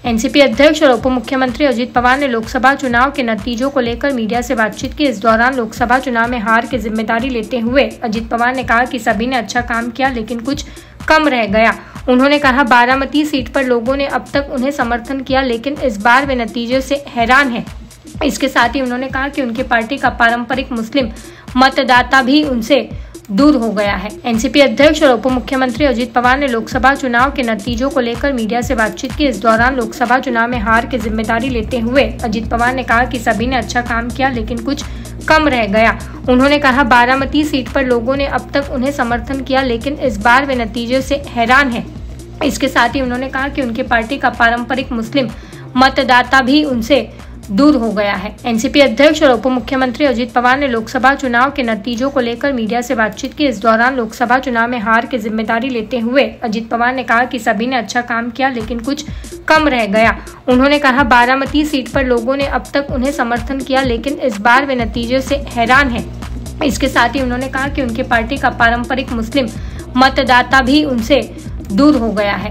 NCP अध्यक्ष और उप मुख्यमंत्री अजित पवार ने लोकसभा चुनाव के नतीजों को लेकर मीडिया से बातचीत की। इस दौरान लोकसभा चुनाव में हार की ज़िम्मेदारी लेते हुए अजित पवार ने कहा कि सभी ने अच्छा काम किया, लेकिन कुछ कम रह गया। उन्होंने कहा, बारामती सीट पर लोगों ने अब तक उन्हें समर्थन किया, लेकिन इस बार वे नतीजे से हैरान है। इसके साथ ही उन्होंने कहा कि उनकी पार्टी का पारंपरिक मुस्लिम मतदाता भी उनसे दूर हो गया है। एनसीपी अध्यक्ष और उप मुख्यमंत्री अजित पवार ने लोकसभा चुनाव के नतीजों को लेकर मीडिया से बातचीत की। इस दौरान लोकसभा चुनाव में हार की ज़िम्मेदारी लेते हुए अजित पवार ने कहा कि सभी ने अच्छा काम किया, लेकिन कुछ कम रह गया। उन्होंने कहा, बारामती सीट पर लोगों ने अब तक उन्हें समर्थन किया, लेकिन इस बार वे नतीजे से हैरान हैं। इसके साथ ही उन्होंने कहा कि उनकी पार्टी का पारंपरिक मुस्लिम मतदाता भी उनसे दूर हो गया है। एनसीपी अध्यक्ष और उप मुख्यमंत्री अजित पवार ने लोकसभा चुनाव के नतीजों को लेकर मीडिया से बातचीत की। इस दौरान लोकसभा चुनाव में हार की ज़िम्मेदारी लेते हुए अजित पवार ने कहा कि सभी ने अच्छा काम किया, लेकिन कुछ कम रह गया। उन्होंने कहा, बारामती सीट पर लोगों ने अब तक उन्हें समर्थन किया, लेकिन इस बार वे नतीजे से हैरान है। इसके साथ ही उन्होंने कहा कि उनकी पार्टी का पारंपरिक मुस्लिम मतदाता भी उनसे दूर हो गया है।